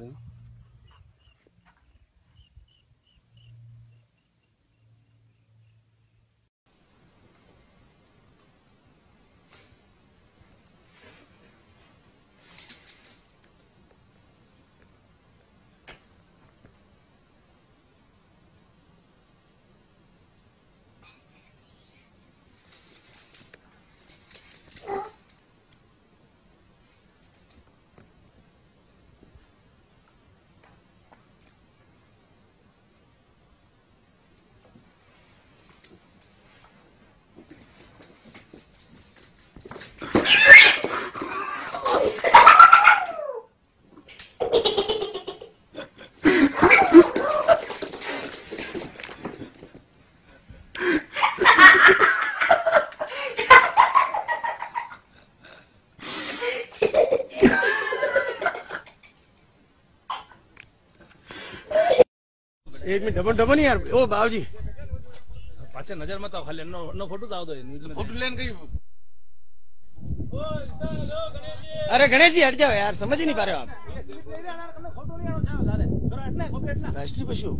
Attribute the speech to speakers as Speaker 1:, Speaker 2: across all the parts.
Speaker 1: Okay. એક minute double double યાર ઓ બાવજી
Speaker 2: પાછા નજર માં તો હાલે નો નો ફોટો જ આવતો
Speaker 3: ફોટો લઈને કઈ
Speaker 1: અરે ગણેશજી હટ જાઓ યાર સમજી નહીં પા રહ્યો આપ રાષ્ટ્રીય પશુ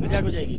Speaker 1: મजाक हो जाएगी